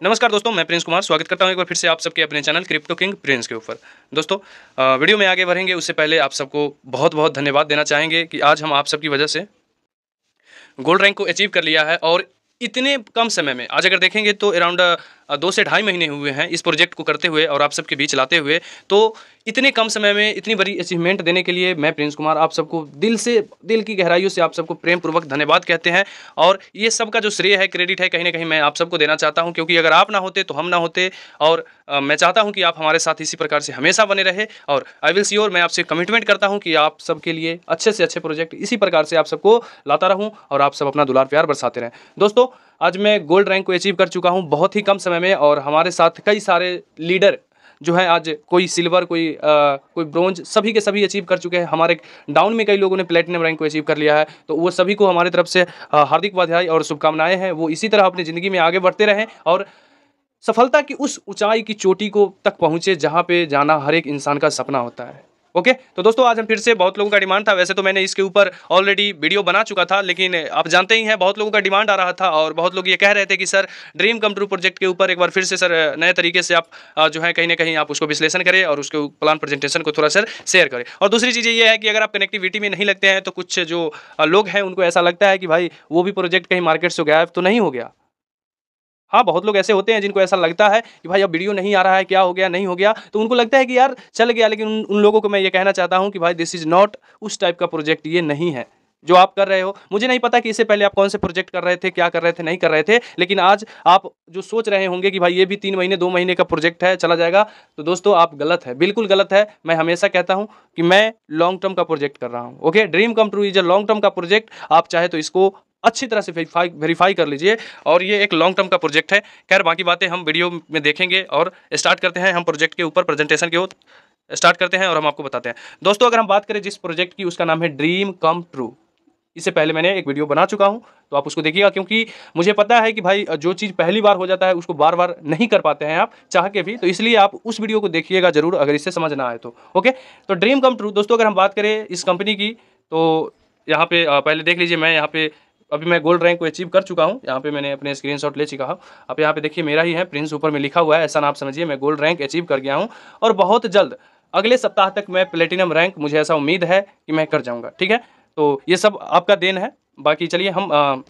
नमस्कार दोस्तों, मैं प्रिंस कुमार। स्वागत करता हूँ एक बार फिर से आप सबके अपने चैनल क्रिप्टो किंग प्रिंस के ऊपर। दोस्तों वीडियो में आगे बढ़ेंगे, उससे पहले आप सबको बहुत बहुत धन्यवाद देना चाहेंगे कि आज हम आप सबकी वजह से गोल्ड रैंक को अचीव कर लिया है और इतने कम समय में, आज अगर देखेंगे तो अराउंड दो से ढाई महीने हुए हैं इस प्रोजेक्ट को करते हुए और आप सबके बीच लाते हुए। तो इतने कम समय में इतनी बड़ी अचीवमेंट देने के लिए मैं प्रिंस कुमार आप सबको दिल से दिल की गहराइयों से आप सबको प्रेम पूर्वक धन्यवाद कहते हैं। और ये सब का जो श्रेय है क्रेडिट है कहीं ना कहीं मैं आप सबको देना चाहता हूँ क्योंकि अगर आप ना होते तो हम ना होते। और आ, मैं चाहता हूँ कि आप हमारे साथ इसी प्रकार से हमेशा बने रहे। और आई विल और मैं आपसे कमिटमेंट करता हूँ कि आप सबके लिए अच्छे से अच्छे प्रोजेक्ट इसी प्रकार से आप सबको लाता रहूँ और आप सब अपना दुलार प्यार बरसाते रहें। दोस्तों आज मैं गोल्ड रैंक को अचीव कर चुका हूँ बहुत ही कम समय में और हमारे साथ कई सारे लीडर जो है आज कोई सिल्वर कोई आ, कोई ब्रोंज सभी के सभी अचीव कर चुके हैं। हमारे डाउन में कई लोगों ने प्लेटिनम रैंक को अचीव कर लिया है तो वो सभी को हमारे तरफ़ से हार्दिक बधाई और शुभकामनाएँ हैं। वो इसी तरह अपनी ज़िंदगी में आगे बढ़ते रहें और सफलता की उस ऊंचाई की चोटी को तक पहुँचे जहाँ पे जाना हर एक इंसान का सपना होता है। ओके तो दोस्तों, आज हम फिर से बहुत लोगों का डिमांड था। वैसे तो मैंने इसके ऊपर ऑलरेडी वीडियो बना चुका था, लेकिन आप जानते ही हैं, बहुत लोगों का डिमांड आ रहा था और बहुत लोग ये कह रहे थे कि, sir dream come true project के ऊपर एक बार फिर से, सर, नए तरीके से आप जो है, कहीं ना कहीं आप उसको विश्लेषण करें और उसके प्लान प्रेजेंटेशन को थोड़ा, सर शेयर करें। और दूसरी चीज़ ये है कि अगर आप कनेक्टिविटी में नहीं लगते हैं तो कुछ जो लोग हैं, उनको ऐसा लगता है कि, भाई, वो भी प्रोजेक्ट कहीं मार्केट से गया तो नहीं हो गया। हाँ बहुत लोग ऐसे होते हैं जिनको ऐसा लगता है कि भाई अब वीडियो नहीं आ रहा है क्या हो गया नहीं हो गया? तो उनको लगता है कि यार चल गया लेकिन उन, उन लोगों को मैं ये कहना चाहता हूँ कि भाई दिस इज़ नॉट उस टाइप का प्रोजेक्ट ये नहीं है। जो आप कर रहे हो मुझे नहीं पता कि इससे पहले आप कौन से प्रोजेक्ट कर रहे थे क्या कर रहे थे नहीं कर रहे थे लेकिन आज आप जो सोच रहे होंगे कि भाई ये भी तीन महीने दो महीने का प्रोजेक्ट है चला जाएगा तो दोस्तों आप गलत है बिल्कुल गलत है। मैं हमेशा कहता हूँ कि मैं लॉन्ग टर्म का प्रोजेक्ट कर रहा हूँ okay dream come true is a long term का प्रोजेक्ट आप चाहे तो इसको अच्छी तरह से वेरीफाई वेरीफाई कर लीजिए। और ये एक लॉन्ग टर्म का प्रोजेक्ट है। खैर, बाकी बातें हम वीडियो में देखेंगे और स्टार्ट करते हैं। हम प्रोजेक्ट के ऊपर प्रेजेंटेशन के स्टार्ट करते हैं और हम आपको बताते हैं। दोस्तों, अगर हम बात करें जिस प्रोजेक्ट की, उसका नाम है ड्रीम कम ट्रू इससे पहले मैंने एक वीडियो बना चुका हूँ तो आप उसको देखिएगा, क्योंकि मुझे पता है कि भाई, जो चीज़ पहली बार हो जाता है, उसको बार बार नहीं कर पाते हैं आप, चाह के भी। तो इसलिए आप उस वीडियो को देखिएगा ज़रूर, अगर इससे समझ ना आए तो। ओके तो ड्रीम कम ट्रू दोस्तों, अगर हम बात करें इस कंपनी की तो यहाँ पे पहले देख लीजिए, मैं यहाँ पे अभी मैं गोल्ड रैंक को अचीव कर चुका हूँ। यहाँ पे मैंने अपने स्क्रीनशॉट ले चुका हूँ। अब यहाँ पे देखिए, मेरा ही है प्रिंस ऊपर में लिखा हुआ है, ऐसा ना आप समझिए, मैं गोल्ड रैंक अचीव कर गया हूँ। और बहुत जल्द, अगले सप्ताह तक मैं प्लेटिनम रैंक मुझे ऐसा उम्मीद है कि मैं कर जाऊँगा, ठीक है? तो ये सब आपका देन है। बाकी चलिए हम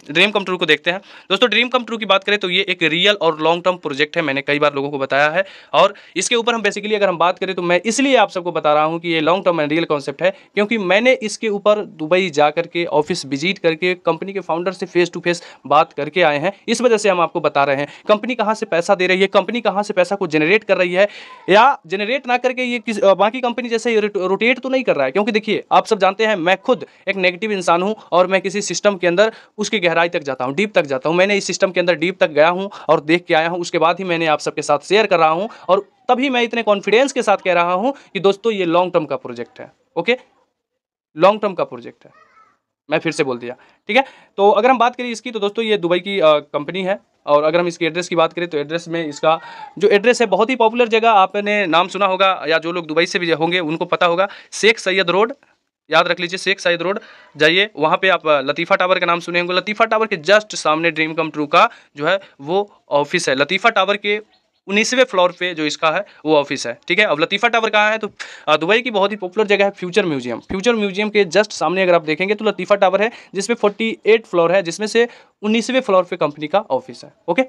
ड्रीम कम ट्रू को देखते हैं। दोस्तों ड्रीम कम ट्रू की बात करें तो ये एक रियल और लॉन्ग टर्म प्रोजेक्ट है, मैंने कई बार लोगों को बताया है। और इसके ऊपर हम बेसिकली अगर हम बात करें तो मैं इसलिए आप सबको बता रहा हूँ कि ये long term and real concept है, क्योंकि मैंने इसके ऊपर दुबई जा करके ऑफ़िस विज़िट करके कंपनी के फाउंडर से फेस टू फेस बात करके आए हैं। इस वजह से हम आपको बता रहे हैं कंपनी कहाँ से पैसा दे रही है कंपनी कहाँ से पैसा को जनरेट कर रही है, या जनरेट ना करके ये किस बाकी कंपनी जैसे रोटेट तो नहीं कर रहा है, क्योंकि देखिए, आप सब जानते हैं, मैं खुद एक नेगेटिव इंसान हूँ और मैं किसी सिस्टम के अंदर उसकी गहराई तक जाता हूँ डीप तक जाता हूँ। मैंने इस सिस्टम के अंदर डीप तक गया हूँ और देख के आया हूँ। उसके बाद ही मैंने आप सबके साथ शेयर कर रहा हूँ और तभी मैं इतने कॉन्फिडेंस के साथ कह रहा हूँ कि दोस्तों, ये लॉन्ग टर्म का प्रोजेक्ट है ओके लॉन्ग टर्म का प्रोजेक्ट है। मैं फिर से बोल दिया, ठीक है? तो अगर हम बात करें इसकी तो दोस्तों, ये दुबई की कंपनी है और अगर हम इसकी एड्रेस की बात करें तो एड्रेस में इसका जो एड्रेस है, बहुत ही पॉपुलर जगह, आपने नाम सुना होगा या जो लोग दुबई से भी होंगे, उनको पता होगा, शेख सैयद रोड याद रख लीजिए शेख साइद रोड जाइए, वहाँ पे आप लतीफ़ा टावर का नाम सुने होंगे। लतीफ़ा टावर के जस्ट सामने ड्रीम कम ट्रू का जो है, वो ऑफ़िस है। लतीफ़ा टावर के उन्नीसवें फ्लोर पे जो इसका है, वो ऑफ़िस है। ठीक है? अब लतीफ़ा टावर कहाँ है? तो दुबई की बहुत ही पॉपुलर जगह है फ्यूचर म्यूज़ियम फ्यूचर म्यूज़ियम के जस्ट सामने अगर आप देखेंगे तो लतीफ़ा टावर है, जिसमें फोर्टी एट फ्लोर है, जिसमें से उन्नीसवें फ्लोर पे कंपनी का ऑफ़िस है। ओके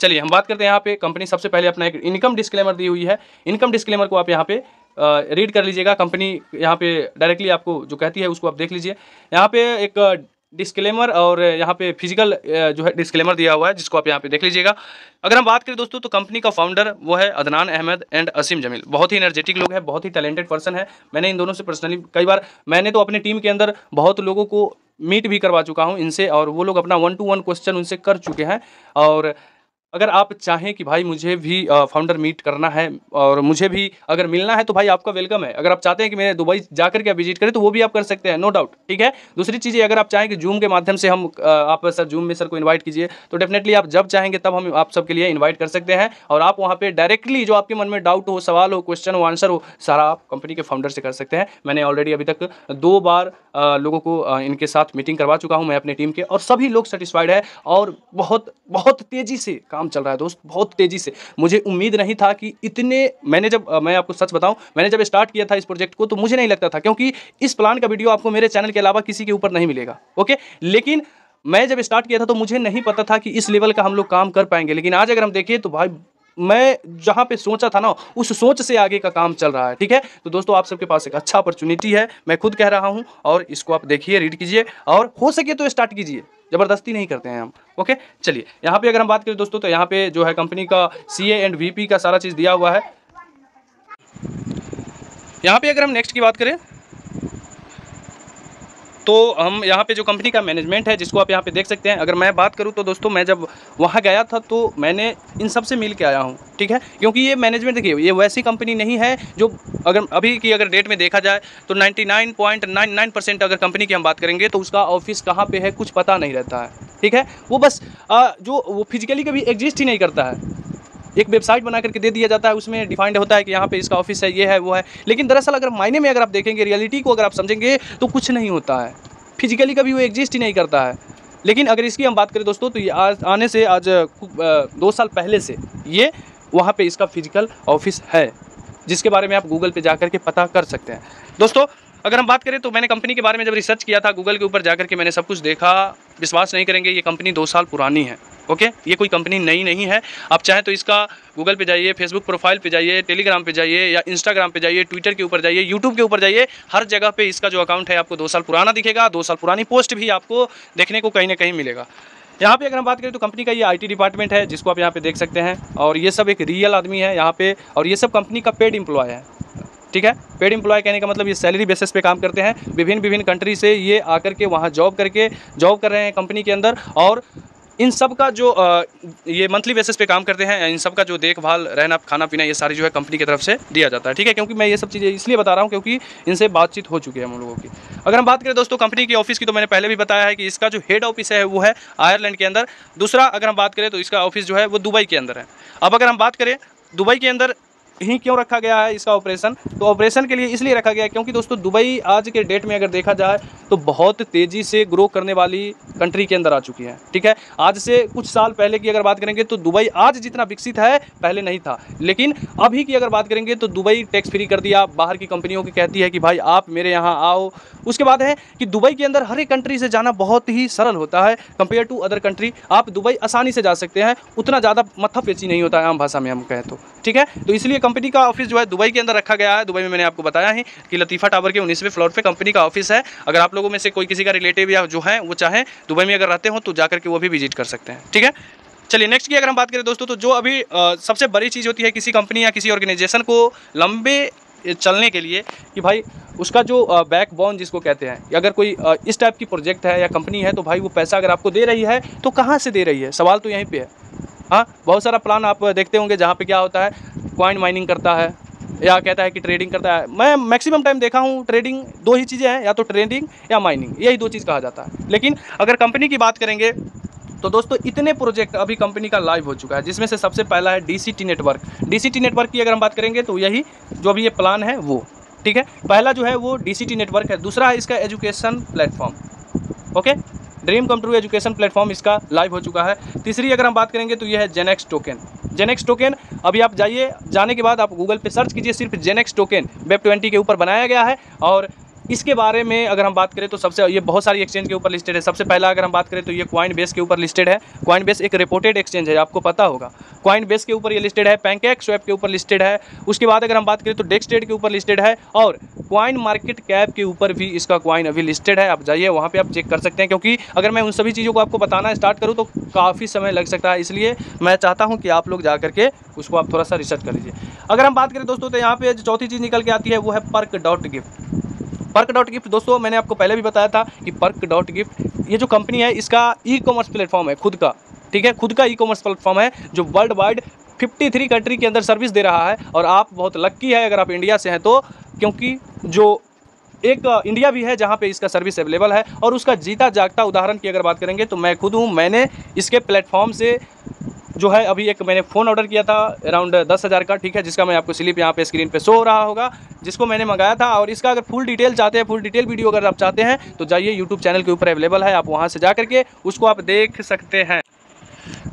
चलिए, हम बात करते हैं यहाँ पे। कंपनी सबसे पहले अपना एक इनकम डिस्क्लेमर दी हुई है। इनकम डिस्क्लेमर को आप यहाँ पे रीड कर लीजिएगा। कंपनी यहाँ पे डायरेक्टली आपको जो कहती है, उसको आप देख लीजिए। यहाँ पे एक डिस्क्लेमर और यहाँ पे फ़िज़िकल जो है डिस्क्लेमर दिया हुआ है, जिसको आप यहाँ पे देख लीजिएगा। अगर हम बात करें दोस्तों तो कंपनी का फाउंडर वो है अदनान अहमद एंड असीम जमील। बहुत ही एनर्जेटिक लोग हैं, बहुत ही टैलेंटेड पर्सन है। मैंने इन दोनों से पर्सनली कई बार मैंने तो अपनी टीम के अंदर बहुत लोगों को मीट भी करवा चुका हूँ इनसे और वो लोग अपना वन टू वन क्वेश्चन उनसे कर चुके हैं। और अगर आप चाहें कि भाई मुझे भी फाउंडर मीट करना है और मुझे भी अगर मिलना है तो भाई आपका वेलकम है। अगर आप चाहते हैं कि मैं दुबई जाकर के विज़िट करें तो वो भी आप कर सकते हैं नो डाउट ठीक है? दूसरी चीज़ अगर आप चाहें कि जूम के माध्यम से हम आप सर जूम में सर को इन्वाइट कीजिए तो डेफिनेटली आप जब चाहेंगे तब हम आप सबके लिए इन्वाइट कर सकते हैं और आप वहाँ पर डायरेक्टली जो आपके मन में डाउट हो, सवाल हो क्वेश्चन हो आंसर हो, सारा आप कंपनी के फाउंडर से कर सकते हैं। मैंने ऑलरेडी अभी तक दो बार लोगों को इनके साथ मीटिंग करवा चुका हूँ मैं अपनी टीम के और सभी लोग सेटिस्फाइड है और बहुत बहुत तेज़ी से काम चल रहा है दोस्त, बहुत तेज़ी से। मुझे उम्मीद नहीं था कि इतने, मैंने जब मैं आपको सच बताऊँ, मैंने जब स्टार्ट किया था इस प्रोजेक्ट को तो मुझे नहीं लगता था, क्योंकि इस प्लान का वीडियो आपको मेरे चैनल के अलावा किसी के ऊपर नहीं मिलेगा ओके लेकिन मैं जब स्टार्ट किया था तो मुझे नहीं पता था कि इस लेवल का हम लोग काम कर पाएँगे। लेकिन आज अगर हम देखें तो भाई, मैं जहाँ पे सोचा था ना, उस सोच से आगे का काम चल रहा है, ठीक है? तो दोस्तों, आप सबके पास एक अच्छा अपॉर्चुनिटी है, मैं खुद कह रहा हूँ, और इसको आप देखिए रीड कीजिए, और हो सके तो स्टार्ट कीजिए। ज़बरदस्ती नहीं करते हैं हम। ओके चलिए, यहाँ पे अगर हम बात करें दोस्तों तो यहाँ पे जो है कंपनी का सीए एंड वीपी का सारा चीज़ दिया हुआ है। यहाँ पे अगर हम नेक्स्ट की बात करें तो हम यहाँ पे जो कंपनी का मैनेजमेंट है जिसको आप यहाँ पे देख सकते हैं अगर मैं बात करूँ तो दोस्तों मैं जब वहाँ गया था तो मैंने इन सबसे मिल के आया हूँ ठीक है? क्योंकि ये मैनेजमेंट देखिए ये वैसी कंपनी नहीं है जो अगर अभी की अगर डेट में देखा जाए तो 99.99 परसेंट अगर कंपनी की हम बात करेंगे तो उसका ऑफ़िस कहाँ पर है कुछ पता नहीं रहता है ठीक है? वो बस आ, जो वो फिजिकली कभी एग्जिस्ट ही नहीं करता है एक वेबसाइट बना करके दे दिया जाता है, उसमें डिफाइंड होता है कि यहाँ पे इसका ऑफ़िस है, ये है, वो है। लेकिन दरअसल अगर मायने में अगर आप देखेंगे रियलिटी को अगर आप समझेंगे तो कुछ नहीं होता है। फिजिकली कभी वो एग्जिस्ट ही नहीं करता है। लेकिन अगर इसकी हम बात करें दोस्तों तो ये आज, आने से, आज दो साल पहले से ये वहाँ पे इसका फ़िज़िकल ऑफ़िस है, जिसके बारे में आप गूगल पे जा के पता कर सकते हैं। दोस्तों, अगर हम बात करें तो मैंने कंपनी के बारे में जब रिसर्च किया था गूगल के ऊपर जाकर के मैंने सब कुछ देखा। विश्वास नहीं करेंगे, ये कंपनी दो साल पुरानी है। ओके? ये कोई कंपनी नई नहीं है। आप चाहें तो इसका गूगल पे जाइए फेसबुक प्रोफ़ाइल पे जाइए टेलीग्राम पे जाइए या इंस्टाग्राम पे जाइए ट्विटर के ऊपर जाइए यूट्यूब के ऊपर जाइए, हर जगह पे इसका जो अकाउंट है आपको दो साल पुराना दिखेगा, दो साल पुरानी पोस्ट भी आपको देखने को कहीं ना कहीं मिलेगा। यहाँ पे अगर हम बात करें तो कंपनी का ये आईटी डिपार्टमेंट है, जिसको आप यहाँ पे देख सकते हैं, और ये सब एक रियल आदमी है यहाँ पे, और ये सब कंपनी का पेड एम्प्लॉय है। ठीक है? पेड एम्प्लॉय कहने का मतलब ये सैलरी बेसिस पे काम करते हैं विभिन्न विभिन्न कंट्री से ये आकर के, वहाँ जॉब करके जॉब कर रहे हैं कंपनी के अंदर, और इन सब का जो ये मंथली बेसिस पे काम करते हैं, इन सब का जो देखभाल, रहना, खाना, पीना, ये सारी जो है कंपनी की तरफ़ से दिया जाता है, ठीक है? क्योंकि मैं ये सब चीज़ें इसलिए बता रहा हूँ क्योंकि इनसे बातचीत हो चुकी है हम लोगों की। अगर हम बात करें दोस्तों कंपनी की ऑफ़िस की तो मैंने पहले भी बताया है कि इसका जो हेड ऑफ़िस है, वो है आयरलैंड के अंदर। दूसरा, अगर हम बात करें तो इसका ऑफ़िस जो है, वो दुबई के अंदर है। अब अगर हम बात करें, दुबई के अंदर ही क्यों रखा गया है इसका ऑपरेशन तो ऑपरेशन के लिए इसलिए रखा गया है क्योंकि दोस्तों, दुबई आज के डेट में अगर देखा जाए तो बहुत तेज़ी से ग्रो करने वाली कंट्री के अंदर आ चुकी है, ठीक है? आज से कुछ साल पहले की अगर बात करेंगे तो दुबई आज जितना विकसित है, पहले नहीं था। लेकिन अभी की अगर बात करेंगे तो दुबई टैक्स फ्री कर दिया, बाहर की कंपनियों की कहती है कि, भाई, आप मेरे यहाँ आओ। उसके बाद है कि दुबई के अंदर हर एक कंट्री से जाना बहुत ही सरल होता है कंपेयर टू अदर कंट्री आप दुबई आसानी से जा सकते हैं, उतना ज़्यादा मत्था पेची नहीं होता है आम भाषा में हम कहें तो ठीक है? तो इसलिए कंपनी का ऑफ़िस जो है दुबई के अंदर रखा गया है। दुबई में मैंने आपको बताया है कि लतीफ़ा टावर के उन्नीसवें फ्लोर पे कंपनी का ऑफ़िस है। अगर आप लोगों में से कोई किसी का रिलेटिव या जो है वो चाहें दुबई में अगर रहते हो तो जाकर के वो भी विज़िट कर सकते हैं। ठीक है? चलिए नेक्स्ट की अगर हम बात करें दोस्तों तो जो अभी आ, सबसे बड़ी चीज़ होती है किसी कंपनी या किसी ऑर्गेनाइजेशन को लंबे चलने के लिए कि भाई उसका जो बैक बोन जिसको कहते हैं अगर कोई इस टाइप की प्रोजेक्ट है या कंपनी है तो भाई वो पैसा अगर आपको दे रही है तो कहाँ से दे रही है? सवाल तो यहीं पे है। हाँ बहुत सारा प्लान आप देखते होंगे जहाँ पे क्या होता है क्वाइन माइनिंग करता है, या कहता है कि ट्रेडिंग करता है। मैं मैक्सिमम टाइम देखा हूँ ट्रेडिंग दो ही चीज़ें हैं, या तो ट्रेडिंग या माइनिंग यही दो चीज़ कहा जाता है। लेकिन अगर कंपनी की बात करेंगे तो दोस्तों इतने प्रोजेक्ट अभी कंपनी का लाइव हो चुका है, जिसमें से सबसे पहला है डीसीटी नेटवर्क डीसीटी नेटवर्क की अगर हम बात करेंगे तो यही जो अभी ये प्लान है, वो, ठीक है? पहला जो है वो डीसीटी नेटवर्क है, दूसरा है इसका education platform okay dream come true education platform इसका लाइव हो चुका है। तीसरी अगर हम बात करेंगे तो यह है जेनेक्स टोकन जेनेक्स टोकन अभी आप जाइए, जाने के बाद आप गूगल पे सर्च कीजिए, सिर्फ़ जेनेक्स टोकन वेब ट्वेंटी के ऊपर बनाया गया है और इसके बारे में अगर हम बात करें तो सबसे, ये बहुत सारी एक्सचेंज के ऊपर लिस्टेड है। सबसे पहला अगर हम बात करें तो ये क्वाइन बेस के ऊपर लिस्टेड है। क्वाइन बेस एक रिपोर्टेड एक्सचेंज है, आपको पता होगा। क्वाइन बेस के ऊपर ये लिस्टेड है पैंकेक स्वैप के ऊपर लिस्टेड है। उसके बाद अगर हम बात करें तो डेक्स के ऊपर लिस्टेड है और क्वाइन मार्केट कैप के ऊपर भी इसका क्वाइन अभी लिस्टेड है। आप जाइए, वहाँ पर आप चेक कर सकते हैं क्योंकि अगर मैं उन सभी चीज़ों को आपको बताना स्टार्ट करूँ तो काफ़ी समय लग सकता है। इसलिए मैं चाहता हूँ कि आप लोग जा करके उसको आप थोड़ा सा रिसर्च कर लीजिए। अगर हम बात करें दोस्तों तो यहाँ पे चौथी चीज़ निकल के आती है, वो है perk dot gift perk dot gift दोस्तों, मैंने आपको पहले भी बताया था कि पर्क डॉट गिफ्ट ये जो कंपनी है, इसका ई कॉमर्स प्लेटफॉर्म है, खुद का, ठीक है? खुद का ई कॉमर्स प्लेटफॉर्म है, जो वर्ल्ड वाइड 53 कंट्री के अंदर सर्विस दे रहा है, और आप बहुत लक्की है अगर आप इंडिया से हैं तो क्योंकि जो एक इंडिया भी है जहाँ पे इसका सर्विस अवेलेबल है, और उसका जीता जागता उदाहरण की अगर बात करेंगे तो मैं खुद हूँ, मैंने इसके प्लेटफॉर्म से जो है, अभी एक मैंने फ़ोन ऑर्डर किया था अराउंड दस हज़ार का, ठीक है, जिसका मैं आपको स्लिप यहाँ पे स्क्रीन पे शो हो रहा होगा, जिसको मैंने मंगाया था, और इसका अगर फुल डिटेल चाहते हैं फुल डिटेल वीडियो अगर आप चाहते हैं तो जाइए यूट्यूब चैनल के ऊपर अवेलेबल है, आप वहाँ से जा करके उसको आप देख सकते हैं।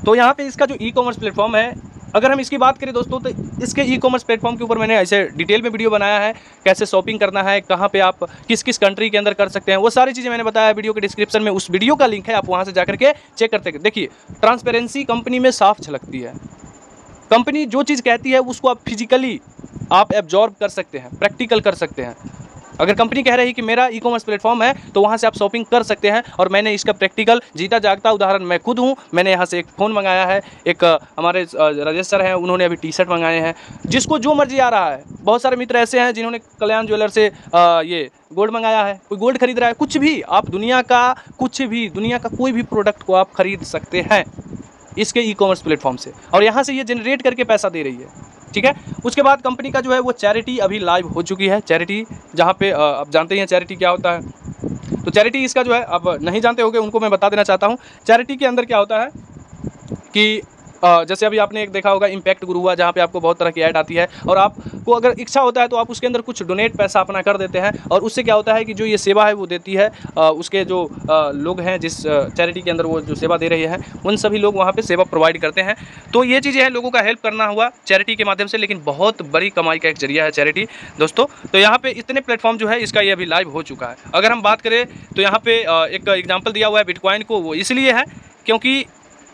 तो यहाँ पे इसका जो ई कॉमर्स प्लेटफॉर्म है अगर हम इसकी बात करें दोस्तों तो इसके ई कॉमर्स प्लेटफॉर्म के ऊपर मैंने ऐसे डिटेल में वीडियो बनाया है, कैसे शॉपिंग करना है, कहाँ पे आप किस किस कंट्री के अंदर कर सकते हैं, वो सारी चीज़ें मैंने बताया वीडियो के डिस्क्रिप्शन में, उस वीडियो का लिंक है, आप वहाँ से जा करके चेक करते देखिए ट्रांसपेरेंसी कंपनी में साफ़ झलकती है। कंपनी जो चीज़ कहती है, उसको आप फिजिकली आप एब्जॉर्ब कर सकते हैं प्रैक्टिकल कर सकते हैं। अगर कंपनी कह रही है कि मेरा ई कॉमर्स प्लेटफॉर्म है तो वहाँ से आप शॉपिंग कर सकते हैं। और मैंने इसका प्रैक्टिकल जीता जागता उदाहरण मैं खुद हूँ। मैंने यहाँ से एक फ़ोन मंगाया है। एक हमारे राजेश सर हैं, उन्होंने अभी टी शर्ट मंगाए हैं। जिसको जो मर्ज़ी आ रहा है। बहुत सारे मित्र ऐसे हैं जिन्होंने कल्याण ज्वेलर से ये गोल्ड मंगाया है। कोई गोल्ड खरीद रहा है, कुछ भी। आप दुनिया का, कुछ भी, दुनिया का कोई भी प्रोडक्ट को आप खरीद सकते हैं। इसके ई कॉमर्स प्लेटफॉर्म से। और यहाँ से ये जनरेट करके पैसा दे रही है। ठीक है? उसके बाद कंपनी का जो है वो चैरिटी अभी लाइव हो चुकी है। चैरिटी जहाँ पे आप जानते हैं चैरिटी क्या होता है। तो चैरिटी इसका जो है अब नहीं जानते होंगे, उनको मैं बता देना चाहता हूँ। चैरिटी के अंदर क्या होता है कि जैसे अभी आपने एक देखा होगा इम्पैक्ट गुरु हुआ, जहाँ पे आपको बहुत तरह की ऐड आती है। और आपको अगर इच्छा होता है तो आप उसके अंदर कुछ डोनेट पैसा अपना कर देते हैं। और उससे क्या होता है कि जो ये सेवा है, वो देती है उसके जो लोग हैं, जिस चैरिटी के अंदर वो जो सेवा दे रहे हैं, उन सभी लोग वहाँ पर सेवा प्रोवाइड करते हैं। तो ये चीज़ें हैं, लोगों का हेल्प करना हुआ चैरिटी के माध्यम से, लेकिन बहुत बड़ी कमाई का एक ज़रिया है चैरिटी दोस्तों तो यहाँ पर इतने प्लेटफॉर्म जो है, इसका ये अभी लाइव हो चुका है। अगर हम बात करें तो यहाँ पर एक एग्ज़ाम्पल दिया हुआ है बिटकॉइन को, वो इसलिए है क्योंकि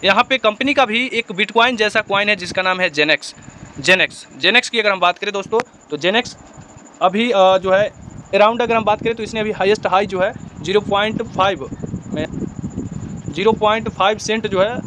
यहाँ पे कंपनी का भी एक बिटकॉइन जैसा क्वाइन है, जिसका नाम है जेनेक्स जेनेक्स जेनेक्स की अगर हम बात करें दोस्तों तो जेनेक्स अभी जो है अराउंड अगर हम बात करें तो इसने अभी हाईएस्ट हाई जो है ज़ीरो पॉइंट फाइव में ज़ीरो पॉइंट फाइव सेंट जो है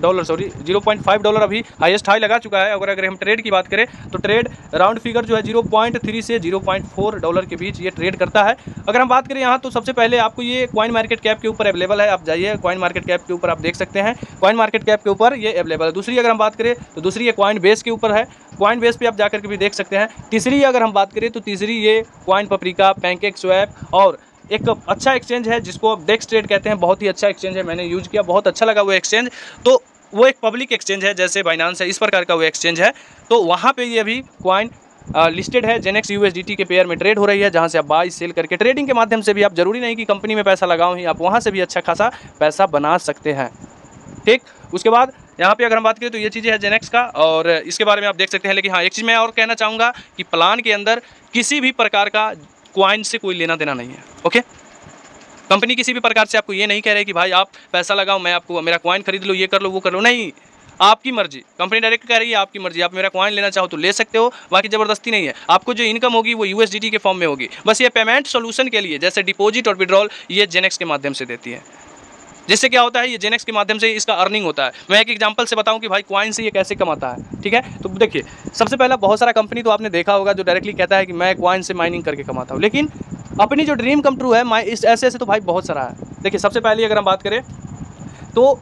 dollar sorry zero point five dollar अभी हाईएस्ट हाई लगा चुका है। अगर अगर हम ट्रेड की बात करें तो ट्रेड राउंड फिगर जो है ज़ीरो पॉइंट थ्री से ज़ीरो पॉइंट फोर डॉलर के बीच ये ट्रेड करता है। अगर हम बात करें यहाँ तो सबसे पहले आपको ये कॉइन मार्केट कैप के ऊपर अवेलेबल है। आप जाइए कॉइन मार्केट कैप के ऊपर आप देख सकते हैं। कॉइन मार्केट कैप के ऊपर ये अवेलेबल है। दूसरी अगर हम बात करें तो दूसरी ये कॉइन बेस के ऊपर है। कॉइन बेस पे आप जाकर के भी देख सकते हैं। तीसरी अगर हम बात करें तो तीसरी ये कॉइन पप्रिका पैंकेक स्वैप और एक अच्छा एक्सचेंज है, जिसको आप डेक्स ट्रेड कहते हैं। बहुत ही अच्छा एक्सचेंज है, मैंने यूज़ किया, बहुत अच्छा लगा वो एक्सचेंज तो वो एक पब्लिक एक्सचेंज है, जैसे बाइनांस है, इस प्रकार का वो एक्सचेंज है। तो वहाँ पे ये अभी क्वाइन लिस्टेड है जेनेक्स यूएसडीटी के पेयर में ट्रेड हो रही है, जहाँ से आप बाई सेल करके ट्रेडिंग के माध्यम से भी आप, ज़रूरी नहीं कि कंपनी में पैसा लगाओ ही, आप वहाँ से भी अच्छा खासा पैसा बना सकते हैं। ठीक? उसके बाद यहाँ पे अगर हम बात करें तो ये चीज़ें है जेनेक्स का, और इसके बारे में आप देख सकते हैं। लेकिन हाँ एक चीज़ मैं और कहना चाहूँगा कि प्लान के अंदर किसी भी प्रकार का क्वाइन से कोई लेना देना नहीं है ओके कंपनी किसी भी प्रकार से आपको ये नहीं कह रही कि भाई आप पैसा लगाओ, मैं आपको, मेरा क्वाइन खरीद लो, ये कर लो, वो कर लो, नहीं। आपकी मर्ज़ी। कंपनी डायरेक्ट कह रही है, आपकी मर्ज़ी। आप मेरा क्वाइन लेना चाहो तो ले सकते हो, बाकी ज़बरदस्ती नहीं है। आपको जो इनकम होगी, वो यूएसडीटी के फॉर्म में होगी। बस ये पेमेंट सोल्यूशन के लिए, जैसे डिपॉजिट और विड्रॉल ये जेनेक्स के माध्यम से देती है। जिससे क्या होता है, ये जेनेक्स के माध्यम से इसका अर्निंग होता है। मैं एक एग्जांपल से बताऊँ कि भाई क्वाइन से ये कैसे कमाता है, ठीक है? तो देखिए, सबसे पहला बहुत सारा कंपनी तो आपने देखा होगा जो डायरेक्टली कहता है कि मैं क्वाइन से माइनिंग करके कमाता हूँ। लेकिन अपनी जो ड्रीम कम ट्रू है माई इस, ऐसे ऐसे तो भाई बहुत सारा है। देखिए, सबसे पहले अगर हम बात करें तो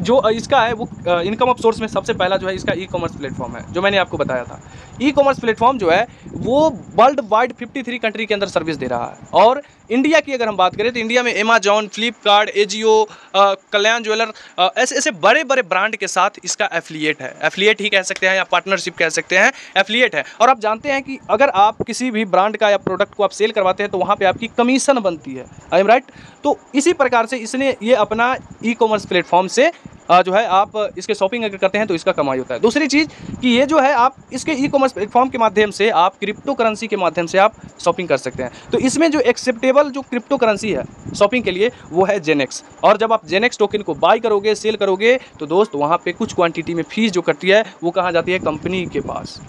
जो इसका है वो इनकम ऑफ़ सोर्स में सबसे पहला जो है इसका ई कॉमर्स प्लेटफॉर्म है, जो मैंने आपको बताया था। ई कॉमर्स प्लेटफॉर्म जो है, वो वर्ल्ड वाइड 53 कंट्री के अंदर सर्विस दे रहा है। और इंडिया की अगर हम बात करें तो इंडिया में Amazon Flipkart AJIO Kalyan jeweller ऐसे ऐसे बड़े बड़े ब्रांड के साथ इसका एफिलिएट है। एफिलिएट ही कह सकते हैं या पार्टनरशिप कह सकते हैं। एफिलिएट है। और आप जानते हैं कि अगर आप किसी भी ब्रांड का या प्रोडक्ट को आप सेल करवाते हैं तो वहाँ पर आपकी कमीशन बनती है। आई एम राइट तो इसी प्रकार से इसने ये अपना ई कॉमर्स प्लेटफॉर्म से जो है, आप इसके शॉपिंग अगर करते हैं तो इसका कमाई होता है। दूसरी चीज़ कि ये जो है, आप इसके ई कॉमर्स प्लेटफॉर्म के माध्यम से आप क्रिप्टो करेंसी के माध्यम से आप शॉपिंग कर सकते हैं। तो इसमें जो एक्सेप्टेबल जो क्रिप्टो करेंसी है शॉपिंग के लिए, वो है जेनेक्स और जब आप जेनेक्स टोकन को बाई करोगे सेल करोगे तो दोस्त, वहाँ पर कुछ क्वान्टिटी में फ़ीस जो कटती है, वो कहाँ जाती है? कंपनी के पास।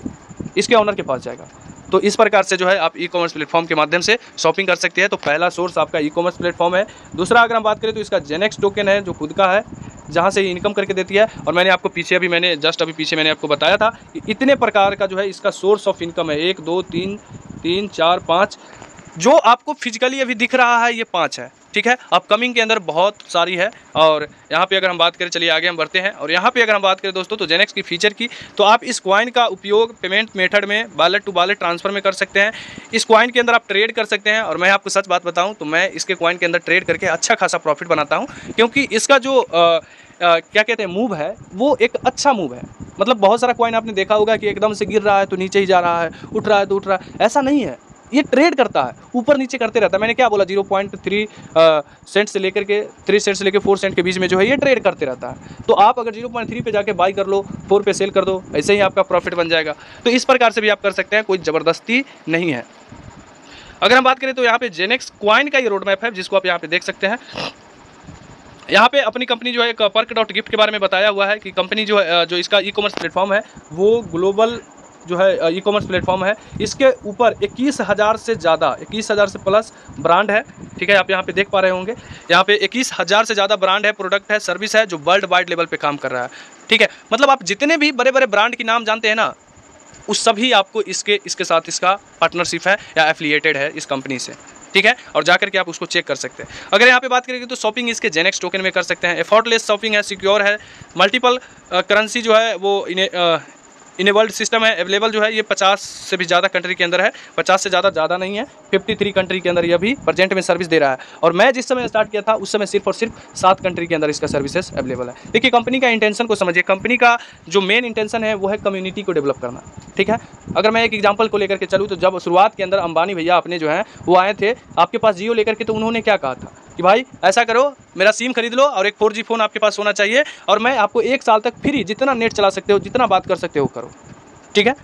इसके ऑनर के पास जाएगा। तो इस प्रकार से जो है, आप ई कॉमर्स प्लेटफॉर्म के माध्यम से शॉपिंग कर सकते हैं। तो पहला सोर्स आपका ई कॉमर्स प्लेटफॉर्म है। दूसरा अगर हम बात करें तो इसका जेनेक्स टोकन है, जो खुद का है। जहाँ से इनकम करके देती है। और मैंने आपको पीछे अभी मैंने जस्ट अभी पीछे मैंने आपको बताया था कि इतने प्रकार का जो है इसका सोर्स ऑफ़ इनकम है। एक, दो, तीन तीन, चार, पाँच, जो आपको फिजिकली अभी दिख रहा है, ये पाँच है। ठीक है? अपकमिंग के अंदर बहुत सारी है और यहाँ पे अगर हम बात करें चलिए आगे हम बढ़ते हैं। और यहाँ पे अगर हम बात करें दोस्तों तो जेनेक्स की फीचर की तो आप इस क्वाइन का उपयोग पेमेंट मेथड में वॉलेट टू वॉलेट ट्रांसफ़र में कर सकते हैं। इस क्वाइन के अंदर आप ट्रेड कर सकते हैं। और मैं आपको सच बात बताऊँ तो मैं इसके क्वाइन के अंदर ट्रेड करके अच्छा खासा प्रॉफिट बनाता हूँ क्योंकि इसका जो आ, क्या कहते हैं मूव है वो एक अच्छा मूव है। मतलब बहुत सारा कॉइन आपने देखा होगा कि एकदम से गिर रहा है तो नीचे ही जा रहा है उठ रहा है तो उठ रहा है। ऐसा नहीं है। ये ट्रेड करता है। ऊपर नीचे करते रहता है। मैंने क्या बोला? ज़ीरो पॉइंट थ्री सेंट से लेकर के थ्री सेंट से लेकर फोर सेंट के बीच में जो है ये ट्रेड करते रहता है। तो आप अगर ज़ीरो पॉइंट थ्री पे जाके बाई कर लो फोर पे सेल कर दो, ऐसे ही आपका प्रॉफिट बन जाएगा। तो इस प्रकार से भी आप कर सकते हैं, कोई ज़बरदस्ती नहीं है। अगर हम बात करें तो यहाँ पे जेनेक्स क्वाइन का ये रोड मैप है, जिसको आप यहाँ पे देख सकते हैं। यहाँ पे अपनी कंपनी जो है पर्क डॉट गिफ्ट के बारे में बताया हुआ है कि कंपनी जो है जो इसका ई कॉमर्स प्लेटफॉर्म है, वो ग्लोबल जो है ई कॉमर्स प्लेटफॉर्म है। इसके ऊपर इक्कीस हज़ार से ज़्यादा, इक्कीस हज़ार से प्लस ब्रांड है। ठीक है, आप यहाँ पे देख पा रहे होंगे। यहाँ पे इक्कीस हज़ार से ज़्यादा ब्रांड है प्रोडक्ट है सर्विस है, जो वर्ल्ड वाइड लेवल पे काम कर रहा है। ठीक है मतलब आप जितने भी बड़े बड़े ब्रांड के नाम जानते हैं ना, उस सभी आपको इसके इसके साथ इसका पार्टनरशिप है या एफिलिएटेड है इस कंपनी से। ठीक है, और जाकर के आप उसको चेक कर सकते हैं। अगर यहाँ पे बात करेंगे तो शॉपिंग इसके जेनेक्स टोकन में कर सकते हैं। एफोर्टलेस शॉपिंग है सिक्योर है। मल्टीपल करेंसी जो है, वो इन्हें इनेबल्ड सिस्टम है अवेलेबल जो है, ये 50 से भी ज़्यादा कंट्री के अंदर है। 50 से ज़्यादा ज़्यादा नहीं है 53 कंट्री के अंदर ये अभी प्रजेंट में सर्विस दे रहा है। और मैं जिस समय स्टार्ट किया था, उस समय सिर्फ़ और सिर्फ़ सात कंट्री के अंदर इसका सर्विसेज़ अवेलेबल है। देखिए कंपनी का इंटेंशन को समझिए। कंपनी का जो मेन इंटेंशन है, वो है कम्युनिटी को डेवलप करना। ठीक है? अगर मैं एक एग्ज़ाम्पल को लेकर के चलूँ तो जब शुरुआत के अंदर अंबानी भैया अपने जो है, वो आए थे, आपके पास जियो लेकर के तो उन्होंने क्या कहा था? कि भाई, ऐसा करो, मेरा सिम खरीद लो और एक फोर फ़ोन आपके पास होना चाहिए और मैं आपको एक साल तक फ्री जितना नेट चला सकते हो, जितना बात कर सकते हो करो। ठीक है?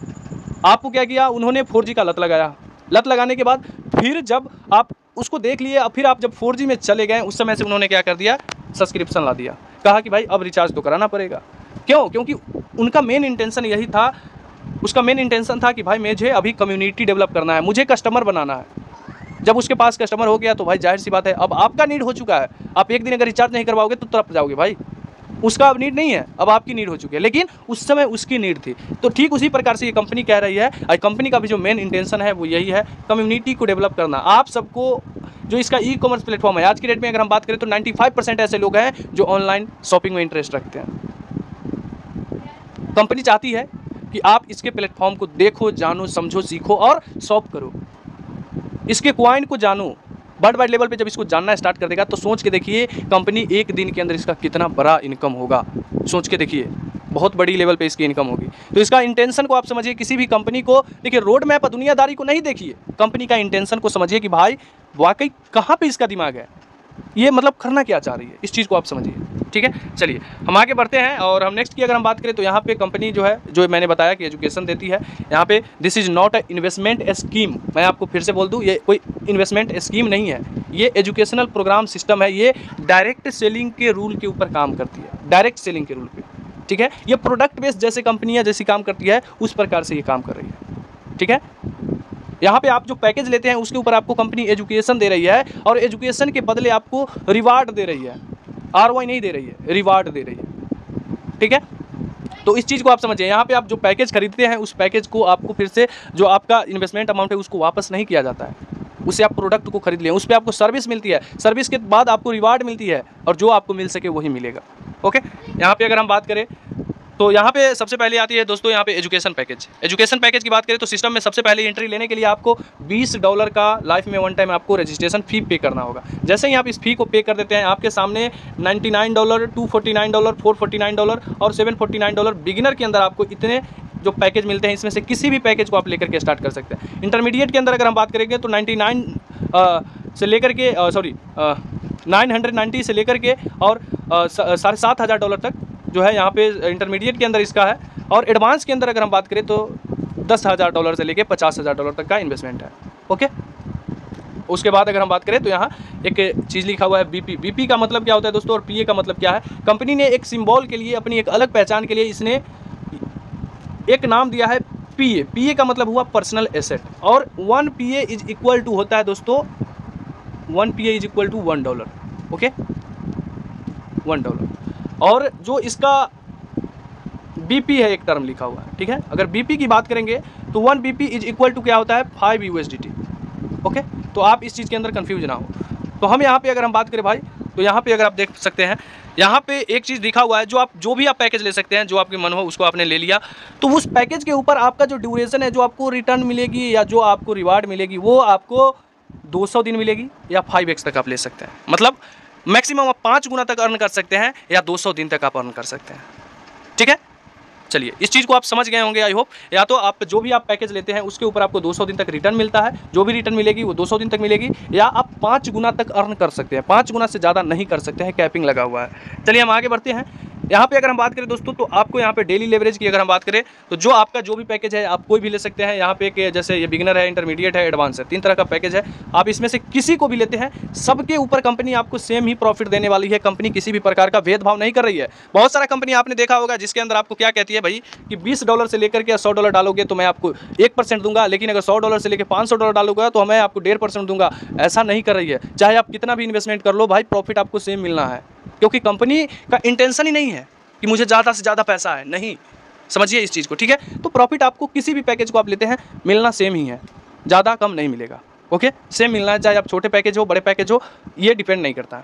आपको क्या किया, उन्होंने फोर का लत लगाया। लत लगाने के बाद फिर जब आप उसको देख लिए और फिर आप जब फोर में चले गए, उस समय से उन्होंने क्या कर दिया? सब्सक्रिप्शन ला दिया। कहा कि भाई, अब रिचार्ज तो कराना पड़ेगा। क्यों? क्योंकि उनका मेन इंटेंशन यही था, उसका मेन इंटेंशन था कि भाई, मुझे अभी कम्युनिटी डेवलप करना है, मुझे कस्टमर बनाना है। जब उसके पास कस्टमर हो गया तो भाई ज़ाहिर सी बात है, अब आपका नीड हो चुका है। आप एक दिन अगर रिचार्ज नहीं करवाओगे तो तरफ़ जाओगे भाई। उसका अब नीड नहीं है, अब आपकी नीड हो चुकी है। लेकिन उस समय उसकी नीड थी। तो ठीक उसी प्रकार से ये कंपनी कह रही है, और कंपनी का भी जो मेन इंटेंशन है वो यही है कम्युनिटी को डेवलप करना। आप सबको जो इसका ई कॉमर्स प्लेटफॉर्म है, आज की डेट में अगर हम बात करें तो 95 परसेंट ऐसे लोग हैं जो ऑनलाइन शॉपिंग में इंटरेस्ट रखते हैं। कंपनी चाहती है कि आप इसके प्लेटफॉर्म को देखो, जानो, समझो, सीखो और शॉप करो। इसके क्वाइन को जानो। वर्ल्ड वाइड लेवल पे जब इसको जानना स्टार्ट कर देगा तो सोच के देखिए कंपनी एक दिन के अंदर इसका कितना बड़ा इनकम होगा। सोच के देखिए, बहुत बड़ी लेवल पे इसकी इनकम होगी। तो इसका इंटेंशन को आप समझिए, किसी भी कंपनी को, देखिए रोड मैप दुनियादारी को नहीं देखिए। कंपनी का इंटेंशन को समझिए कि भाई, वाकई कहाँ पे इसका दिमाग है? ये मतलब करना क्या चाह रही है? इस चीज़ को आप समझिए, ठीक है? चलिए, हम आगे बढ़ते हैं और हम नेक्स्ट की अगर हम बात करें तो यहाँ पे कंपनी जो है, जो मैंने बताया कि एजुकेशन देती है, यहाँ पे this is not a investment scheme मैं आपको फिर से बोल दूँ, ये कोई इन्वेस्टमेंट स्कीम नहीं है। ये एजुकेशनल प्रोग्राम सिस्टम है, ये डायरेक्ट सेलिंग के रूल के ऊपर काम करती है डायरेक्ट सेलिंग के रूल पर ठीक है? ये प्रोडक्ट बेस्ड जैसे कंपनियाँ जैसी काम करती है, उस प्रकार से ये काम कर रही है, ठीक है? यहाँ पे आप जो पैकेज लेते हैं, उसके ऊपर आपको कंपनी एजुकेशन दे रही है और एजुकेशन के बदले आपको रिवार्ड दे रही है। आर नहीं दे रही है रिवार्ड दे रही है। ठीक है? तो इस चीज़ को आप समझिए। यहाँ पे आप जो पैकेज खरीदते हैं, उस पैकेज को आपको फिर से जो आपका इन्वेस्टमेंट अमाउंट है, उसको वापस नहीं किया जाता है। उससे आप प्रोडक्ट को खरीद लें। उस पर आपको सर्विस मिलती है। सर्विस के बाद आपको रिवार्ड मिलती है और जो आपको मिल सके वही मिलेगा। ओके यहाँ पे अगर हम बात करें तो यहाँ पे सबसे पहले आती है दोस्तों यहाँ पे एजुकेशन पैकेज एजुकेशन पैकेज की बात करें तो सिस्टम में सबसे पहले एंट्री लेने के लिए आपको 20 डॉलर का लाइफ में वन टाइम आपको रजिस्ट्रेशन फ़ी पे करना होगा. जैसे ही आप इस फ़ी को पे कर देते हैं, आपके सामने 99 डॉलर 249 डॉलर 449 डॉलर और 749 डॉलर बिगिनर के अंदर आपको इतने जो पैकेज मिलते हैं, इसमें से किसी भी पैकेज को आप लेकर के स्टार्ट कर सकते हैं. इंटरमीडिएट के अंदर अगर हम बात करेंगे तो नाइन्टी से लेकर के सॉरी नाइन से लेकर के और साढ़े सात हज़ार डॉलर तक जो है यहाँ पे इंटरमीडिएट के अंदर इसका है और एडवांस के अंदर अगर हम बात करें तो दस हज़ार डॉलर से लेके पचास हज़ार डॉलर तक का इन्वेस्टमेंट है। ओके उसके बाद अगर हम बात करें तो यहाँ एक चीज़ लिखा हुआ है बीपी बीपी का मतलब क्या होता है दोस्तों और पीए का मतलब क्या है? कंपनी ने एक सिंबल के लिए अपनी एक अलग पहचान के लिए इसने एक नाम दिया है पीए पीए का मतलब हुआ पर्सनल एसेट और one PA is equal to होता है दोस्तों one PA is equal to one dollar okay one dollar और जो इसका बीपी है, एक टर्म लिखा हुआ है, ठीक है? अगर बीपी की बात करेंगे तो one BP is equal to क्या होता है? फाइव यू ओके तो आप इस चीज़ के अंदर कन्फ्यूज़ ना हो। तो हम यहाँ पे अगर हम बात करें भाई तो यहाँ पे अगर आप देख सकते हैं, यहाँ पे एक चीज़ लिखा हुआ है, जो आप, जो भी आप पैकेज ले सकते हैं, जो आपकी मन हो, उसको आपने ले लिया। तो उस पैकेज के ऊपर आपका जो ड्यूरेशन है, जो आपको रिटर्न मिलेगी या जो आपको रिवार्ड मिलेगी, वो आपको 200 दिन मिलेगी या फाइव एक्स तक आप ले सकते हैं। मतलब मैक्सिमम आप पाँच गुना तक अर्न कर सकते हैं या 200 दिन तक आप अर्न कर सकते हैं। ठीक है? चलिए, इस चीज़ को आप समझ गए होंगे आई होप या तो आप जो भी आप पैकेज लेते हैं, उसके ऊपर आपको 200 दिन तक रिटर्न मिलता है। जो भी रिटर्न मिलेगी, वो 200 दिन तक मिलेगी। या आप पाँच गुना तक अर्न कर सकते हैं। पाँच गुना से ज़्यादा नहीं कर सकते हैं कैपिंग लगा हुआ है। चलिए, हम आगे बढ़ते हैं। यहाँ पे अगर हम बात करें दोस्तों तो आपको यहाँ पे डेली लेवरेज की अगर हम बात करें तो जो आपका जो भी पैकेज है, आप कोई भी ले सकते हैं। यहाँ पे कि जैसे ये बिगनर है इंटरमीडिएट है एडवांस है, तीन तरह का पैकेज है। आप इसमें से किसी को भी लेते हैं, सबके ऊपर कंपनी आपको सेम ही प्रॉफिट देने वाली है। कंपनी किसी भी प्रकार का भेदभाव नहीं कर रही है। बहुत सारा कंपनी आपने देखा होगा, जिसके अंदर आपको क्या कहती है भाई, कि बीस डॉलर से लेकर के सौ डॉलर डालोगे तो मैं आपको एक दूँगा, लेकिन अगर सौ डॉलर से लेकर पाँच सौ डॉलर डालूँगा तो मैं आपको डेढ़ दूँगा। ऐसा नहीं कर रही है। चाहे आप कितना भी इन्वेस्टमेंट कर लो, भाई प्रॉफिट आपको सेम मिलना है। क्योंकि कंपनी का इंटेंशन ही नहीं है कि मुझे ज़्यादा से ज़्यादा पैसा है नहीं, समझिए इस चीज़ को, ठीक है? तो प्रॉफिट आपको किसी भी पैकेज को आप लेते हैं, मिलना सेम ही है। ज़्यादा कम नहीं मिलेगा ओके सेम मिलना है, चाहे आप छोटे पैकेज हो, बड़े पैकेज हो, ये डिपेंड नहीं करता। है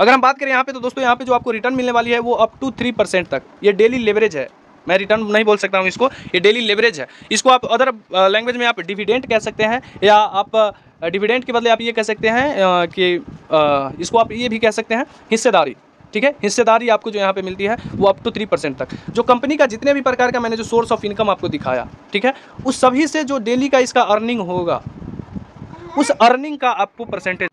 अगर हम बात करें यहाँ पे तो दोस्तों, यहाँ पे जो आपको रिटर्न मिलने वाली है, वो अप टू थ्री परसेंट तक। ये डेली लेवरेज है। मैं रिटर्न नहीं बोल सकता हूँ इसको, ये डेली लेवरेज है। इसको आप अदर लैंग्वेज में आप डिविडेंट कह सकते हैं, या आप डिविडेंट के बदले आप ये कह सकते हैं कि इसको आप ये भी कह सकते हैं, हिस्सेदारी, ठीक है? हिस्सेदारी आपको जो यहाँ पे मिलती है, वो अप टू थ्री परसेंट तक। जो कंपनी का जितने भी प्रकार का मैंने जो सोर्स ऑफ़ इनकम आपको दिखाया, ठीक है? उस सभी से जो डेली का इसका अर्निंग होगा, उस अर्निंग का आपको परसेंटेज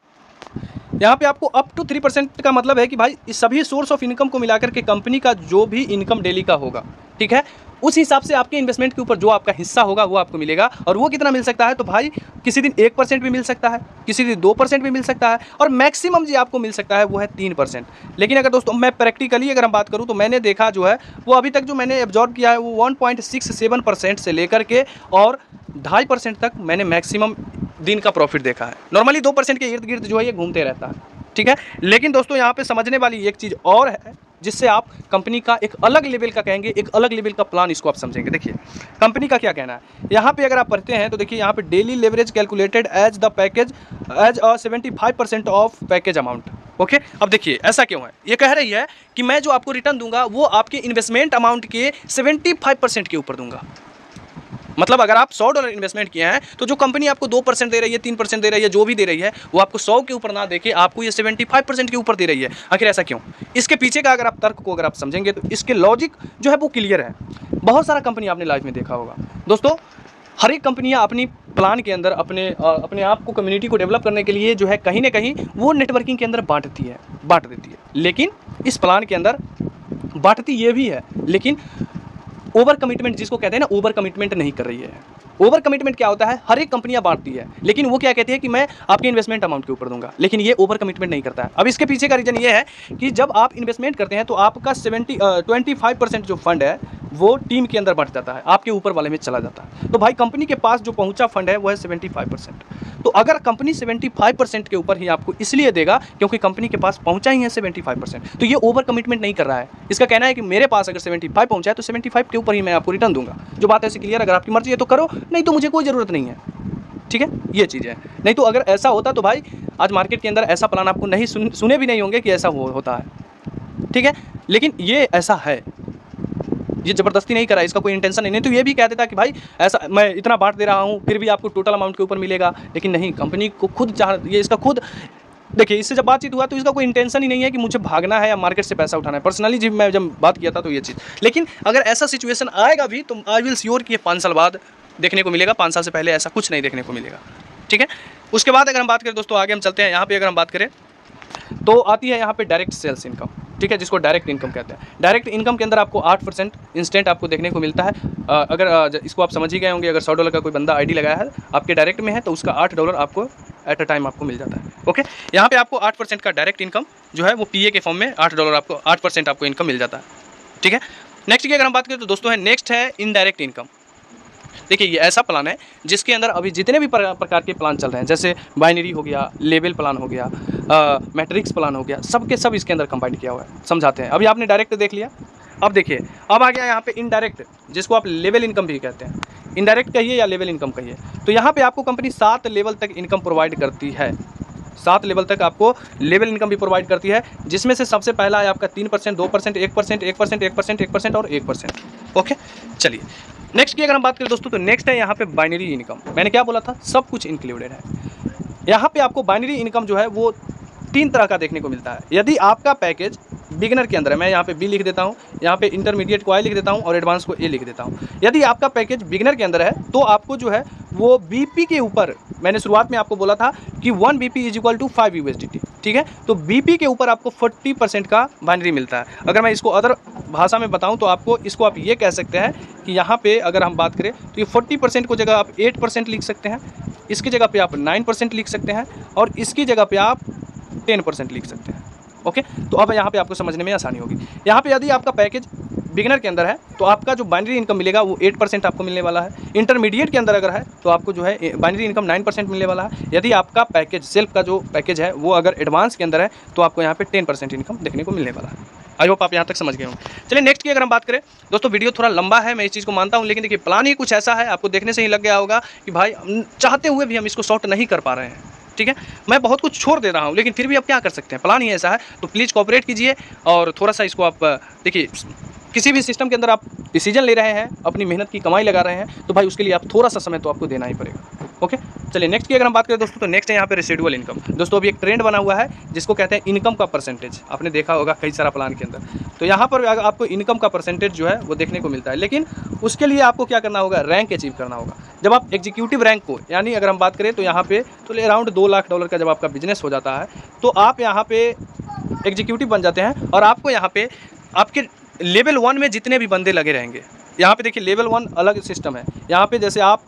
यहाँ पे आपको अप टू थ्री परसेंट का मतलब है कि भाई, इस सभी सोर्स ऑफ़ इनकम को मिलाकर के कंपनी का जो भी इनकम डेली का होगा, ठीक है? उस हिसाब से आपके इन्वेस्टमेंट के ऊपर जो आपका हिस्सा होगा, वो आपको मिलेगा। और वो कितना मिल सकता है? तो भाई, किसी दिन एक परसेंट भी मिल सकता है, किसी दिन दो परसेंट भी मिल सकता है, और मैक्सिमम जी आपको मिल सकता है, वो है तीन परसेंट लेकिन अगर दोस्तों, मैं प्रैक्टिकली अगर हम बात करूँ तो मैंने देखा जो है, वो अभी तक जो मैंने एब्जॉर्व किया है, वो one point six seven percent से लेकर के और ढाई परसेंट तक मैंने मैक्सिमम दिन का प्रॉफिट देखा है। नॉर्मली दो परसेंट के इर्द गिर्द जो है ये घूमते रहता है, ठीक है? लेकिन दोस्तों, यहाँ पे समझने वाली एक चीज़ और है, जिससे आप कंपनी का एक अलग लेवल का कहेंगे, एक अलग लेवल का प्लान इसको आप समझेंगे। देखिए कंपनी का क्या कहना है? यहाँ पे अगर आप पढ़ते हैं तो देखिए, यहाँ पे daily leverage calculated as the package as a seventy five percent of package amount okay अब देखिए, ऐसा क्यों है? ये कह रही है कि मैं जो आपको रिटर्न दूँगा, वो आपके इन्वेस्टमेंट अमाउंट के सेवेंटी फाइव परसेंट के ऊपर दूँगा। मतलब अगर आप सौ डॉलर इन्वेस्टमेंट किए हैं तो जो कंपनी आपको दो परसेंट दे रही है, तीन परसेंट दे रही है, जो भी दे रही है, वो आपको सौ के ऊपर ना देके आपको ये सेवेंटी फाइव परसेंट के ऊपर दे रही है। आखिर ऐसा क्यों? इसके पीछे का अगर आप तर्क को अगर आप समझेंगे तो इसके लॉजिक जो है वो क्लियर है। बहुत सारा कंपनी आपने लाइफ में देखा होगा। दोस्तों, हर एक कंपनियाँ अपनी प्लान के अंदर, अपने अपने आप को कम्युनिटी को डेवलप करने के लिए जो है कहीं ना कहीं वो नेटवर्किंग के अंदर बांटती है, बांट देती है। लेकिन इस प्लान के अंदर बांटती ये भी है, लेकिन ओवर कमिटमेंट जिसको कहते हैं ना ओवर कमिटमेंट नहीं कर रही है। ओवर कमिटमेंट क्या होता है? हर एक कंपनियाँ बांटती है। लेकिन वो क्या कहती है कि मैं आपके इन्वेस्टमेंट अमाउंट के ऊपर दूँगा। लेकिन ये ओवर कमिटमेंट नहीं करता है। अब इसके पीछे का रीजन ये है कि जब आप इन्वेस्टमेंट करते हैं तो आपका सेवेंटी ट्वेंटी फाइव परसेंट जो फंड है वो टीम के अंदर बढ़ जाता है आपके ऊपर वाले में चला जाता है। तो भाई कंपनी के पास जो पहुँचा फंड है वो है सेवेंटी फाइव परसेंट। तो अगर कंपनी सेवेंटी फाइव परसेंट के ऊपर ही आपको इसलिए देगा क्योंकि कंपनी के पास पहुँचा ही है सेवेंटी फाइव परसेंट तो ये ओवर कमिटमेंट नहीं कर रहा है। इसका कहना है कि मेरे पास अगर सेवेंटी फाइव पहुँचा है तो सेवेंटी फाइव के ऊपर ही मैं आपको रिटर्न दूँगा। जो बात ऐसी क्लियर अगर आपकी मर्ज़ी है तो करो नहीं तो मुझे कोई ज़रूरत नहीं है। ठीक है? ये चीज़ है। नहीं तो अगर ऐसा होता तो भाई आज मार्केट के अंदर ऐसा प्लान आपको नहीं सुन, भी नहीं होंगे कि ऐसा होता है। ठीक है? लेकिन ये ऐसा है। ये ज़बरदस्ती नहीं करा इसका कोई इंटेंशन नहीं, तो ये भी कह देता कि भाई ऐसा मैं इतना बांट दे रहा हूँ फिर भी आपको टोटल अमाउंट के ऊपर मिलेगा। लेकिन नहीं कंपनी को खुद चाह ये इसका खुद देखिए इससे जब बातचीत हुआ तो इसका कोई इंटेंशन ही नहीं है कि मुझे भागना है या मार्केट से पैसा उठाना है। पर्सनली जब मैं जब बात किया था तो ये चीज़। लेकिन अगर ऐसा सिचुएशन आएगा भी तो आई विल श्योर कि ये पाँच साल बाद देखने को मिलेगा। पाँच साल से पहले ऐसा कुछ नहीं देखने को मिलेगा। ठीक है? उसके बाद अगर हम बात करें दोस्तों आगे हम चलते हैं। यहाँ पर अगर हम बात करें तो आती है यहाँ पर डायरेक्ट सेल्स इनकम ठीक है जिसको डायरेक्ट इनकम कहते हैं। डायरेक्ट इनकम के अंदर आपको आठ परसेंट इंस्टेंट आपको देखने को मिलता है। आ, अगर आ, इसको आप समझ ही गए होंगे अगर सौ डॉलर का कोई बंदा आईडी लगाया है आपके डायरेक्ट में है तो उसका आठ डॉलर आपको एट अ टाइम आपको मिल जाता है। ओके यहाँ पे आपको आठ परसेंट का डायरेक्ट इनकम जो है वो पीए के फॉर्म में आठ डॉलर आपको आठ परसेंट आपको इनकम मिल जाता है। ठीक है? नेक्स्ट की अगर हम बात करें तो दोस्तों है नेक्स्ट है इनडायरेक्ट इनकम देखिए, ये ऐसा प्लान है जिसके अंदर अभी जितने भी प्रकार के प्लान चल रहे हैं, जैसे बाइनरी हो गया लेवल प्लान हो गया मैट्रिक्स प्लान हो गया, सब के सब इसके अंदर कंबाइंड किया हुआ है, समझाते हैं। अभी आपने डायरेक्ट देख लिया? अब देखिए, अब आ गया यहाँ पे इनडायरेक्ट जिसको आप लेवल इनकम भी कहते हैं। इनडायरेक्ट कहिए या लेवल इनकम कहिए? तो यहाँ पे आपको कंपनी सात लेवल तक इनकम प्रोवाइड करती है। सात लेवल तक आपको लेवल इनकम भी प्रोवाइड करती है, जिसमें से सबसे पहला है आपका तीन परसेंट दो परसेंट एक परसेंट एक परसेंट एक परसेंट एक परसेंट और एक परसेंट ओके? चलिए नेक्स्ट की अगर हम बात करें दोस्तों तो नेक्स्ट है यहाँ पे बाइनरी इनकम मैंने क्या बोला था? सब कुछ इंक्लूडेड है। यहाँ पे आपको बाइनरी इनकम जो है, वो तीन तरह का देखने को मिलता है। यदि आपका पैकेज बिगनर के अंदर है। मैं यहाँ पे बी लिख देता हूँ, यहाँ पे इंटरमीडिएट को आई लिख देता हूँ और एडवांस को ए लिख देता हूँ। यदि आपका पैकेज बिगनर के अंदर है तो आपको जो है, वो बीपी के ऊपर, मैंने शुरुआत में आपको बोला था कि one B P is equal to five U ठीक है? तो बीपी के ऊपर आपको फोर्टी परसेंट का बाइनरी मिलता है। अगर मैं इसको अदर भाषा में बताऊँ तो आपको इसको आप ये कह सकते हैं कि यहाँ पे अगर हम बात करें तो ये फोर्टी परसेंट को जगह आप एट परसेंट लिख सकते हैं, इसकी जगह पे आप नाइन परसेंट लिख सकते हैं और इसकी जगह पे आप टेन परसेंट लिख सकते हैं। ओके? तो अब यहाँ पे आपको समझने में आसानी होगी। यहाँ पे यदि आपका पैकेज बिगनर के अंदर है तो आपका जो बाइनरी इनकम मिलेगा वो एट परसेंट आपको मिलने वाला है। इंटरमीडिएट के अंदर अगर है तो आपको जो है बाइनरी इनकम नाइन परसेंट मिलने वाला है। यदि आपका पैकेज, सेल्फ का जो पैकेज है, वो अगर एडवांस के अंदर है तो आपको यहाँ पे टेन परसेंट इनकम देखने को मिलने वाला है। आई होप आप यहाँ तक समझ गए होंगे। चलिए, नेक्स्ट की अगर हम बात करें, दोस्तों, वीडियो थोड़ा लंबा है, मैं इस चीज़ को मानता हूँ, लेकिन देखिए, प्लान ही कुछ ऐसा है, आपको देखने से ही लग गया होगा कि भाई चाहते हुए भी हम इसको शॉर्ट नहीं कर पा रहे हैं। ठीक है? मैं बहुत कुछ छोड़ दे रहा हूँ, लेकिन फिर भी आप क्या कर सकते हैं? प्लान ही ऐसा है तो प्लीज़ कॉपरेट कीजिए और थोड़ा सा इसको आप, देखिए, किसी भी सिस्टम के अंदर आप डिसीज़न ले रहे हैं, अपनी मेहनत की कमाई लगा रहे हैं तो भाई उसके लिए आप थोड़ा सा समय तो आपको देना ही पड़ेगा। ओके चलिए नेक्स्ट की अगर हम बात करें दोस्तों तो नेक्स्ट है यहाँ पे रेसिडुअल इनकम दोस्तों, अभी एक ट्रेंड बना हुआ है, जिसको कहते हैं इनकम का परसेंटेज आपने देखा होगा कई सारा प्लान के अंदर। तो यहाँ पर आपको इनकम का परसेंटेज जो है, वो देखने को मिलता है। लेकिन उसके लिए आपको क्या करना होगा? रैंक अचीव करना होगा। जब आप एग्जीक्यूटिव रैंक को, यानी अगर हम बात करें तो यहाँ पे तो अराउंड दो लाख डॉलर का जब आपका बिज़नेस हो जाता है तो आप यहाँ पे एग्जीक्यूटिव बन जाते हैं और आपको यहाँ पे, आपके लेवल वन में जितने भी बंदे लगे रहेंगे। यहाँ पे देखिए लेवल वन अलग सिस्टम है। यहाँ पे जैसे आप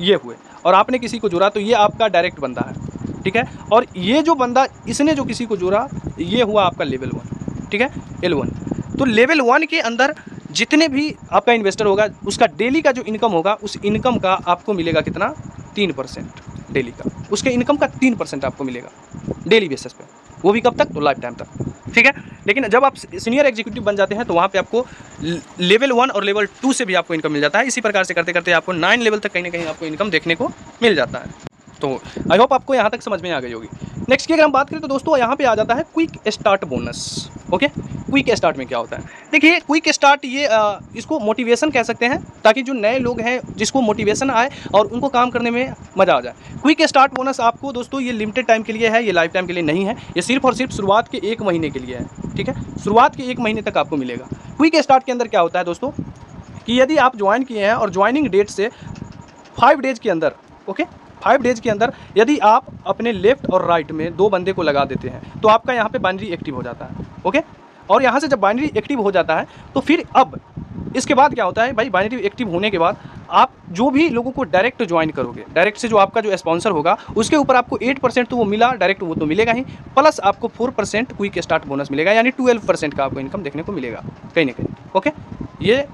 ये हुए। और आपने किसी को जुड़ा तो ये आपका डायरेक्ट बंदा है, ठीक है? और ये जो बंदा, इसने जो किसी को जुड़ा, ये हुआ आपका लेवल वन ठीक है? एल वन तो लेवल वन के अंदर जितने भी आपका इन्वेस्टर होगा, उसका डेली का जो इनकम होगा, उस इनकम का आपको मिलेगा कितना? तीन परसेंट डेली का। उसके इनकम का तीन परसेंट आपको मिलेगा डेली बेसिस पे। वो भी कब तक? तो लाइफ टाइम तक। ठीक है? लेकिन जब आप सीनियर एग्जीक्यूटिव बन जाते हैं तो वहाँ पे आपको लेवल वन और लेवल टू से भी आपको इनकम मिल जाता है। इसी प्रकार से करते करते आपको नाइन लेवल तक कहीं ना कहीं आपको इनकम देखने को मिल जाता है। तो आई होप आपको यहाँ तक समझ में आ गई होगी। नेक्स्ट की अगर हम बात करें तो दोस्तों यहाँ पे आ जाता है quick start bonus okay quick start में क्या होता है? देखिए क्विक स्टार्ट ये आ, इसको मोटिवेशन कह सकते हैं ताकि जो नए लोग हैं जिसको मोटिवेशन आए और उनको काम करने में मज़ा आ जाए। क्विक स्टार्ट बोनस आपको दोस्तों ये लिमिटेड टाइम के लिए है ये लाइफ टाइम के लिए नहीं है ये सिर्फ़ और सिर्फ़ शुरुआत के एक महीने के लिए है ठीक है? शुरुआत के एक महीने तक आपको मिलेगा। क्विक स्टार्ट के अंदर क्या होता है दोस्तों? कि यदि आप ज्वाइन किए हैं और ज्वाइनिंग डेट से फाइव डेज़ के अंदर ओके फाइव डेज़ के अंदर यदि आप अपने लेफ़्ट और राइट में दो बंदे को लगा देते हैं तो आपका यहाँ पे बाइनरी एक्टिव हो जाता है। ओके? और यहाँ से जब बाइनरी एक्टिव हो जाता है तो फिर अब इसके बाद क्या होता है भाई बाइनरी एक्टिव होने के बाद आप जो भी लोगों को डायरेक्ट ज्वाइन करोगे डायरेक्ट से जो आपका जो स्पॉन्सर होगा, उसके ऊपर आपको एट परसेंट तो वो मिला डायरेक्ट वो तो मिलेगा ही प्लस आपको four percent quick start bonus मिलेगा, यानी ट्वेल्व परसेंट का आपको इनकम देखने को मिलेगा, कहीं ना कहीं ओके ये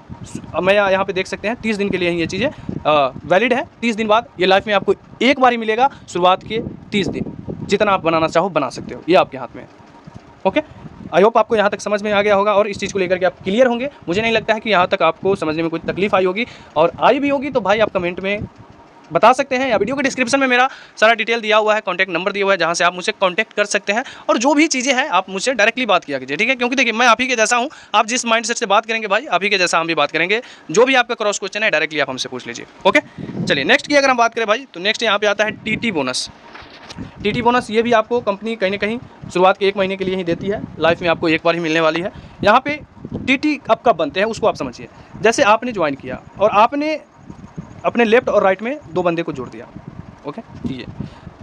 मैं यहाँ पे देख सकते हैं, तीस दिन के लिए ये चीज़ें वैलिड है, तीस दिन बाद ये लाइफ में आपको एक बार ही मिलेगा, शुरुआत के तीस दिन, जितना आप बनाना चाहो बना सकते हो, ये आपके हाथ में ओके आई होप आपको यहाँ तक समझ में आ गया होगा और इस चीज़ को लेकर के आप क्लियर होंगे। मुझे नहीं लगता है कि यहाँ तक आपको समझने में कोई तकलीफ़ आई होगी और आई भी होगी तो भाई आप कमेंट में बता सकते हैं या वीडियो के डिस्क्रिप्शन में मेरा सारा डिटेल दिया हुआ है कॉन्टैक्ट नंबर दिया हुआ है, जहाँ से आप मुझसे कॉन्टैक्ट कर सकते हैं और जो भी चीज़ें हैं आप मुझसे डायरेक्टली बात किया कीजिए, ठीक है? क्योंकि देखिए, मैं आप ही के जैसा हूँ, आप जिस माइंड से बात करेंगे भाई, आप ही के जैसा हम भी बात करेंगे। जो भी आपका क्रॉस क्वेश्चन है डायरेक्टली आप हमसे पूछ लीजिए ओके चलिए नेक्स्ट की अगर हम बात करें भाई तो नेक्स्ट यहाँ पे आता है टी बोनस टी बोनस ये भी आपको कंपनी कहीं ना कहीं शुरुआत के एक महीने के लिए ही देती है। लाइफ में आपको एक बार ही मिलने वाली है। यहाँ पे टी टी अब कब बनते हैं उसको आप समझिए। जैसे आपने ज्वाइन किया और आपने अपने लेफ़्ट और राइट में दो बंदे को जोड़ दिया। ओके ये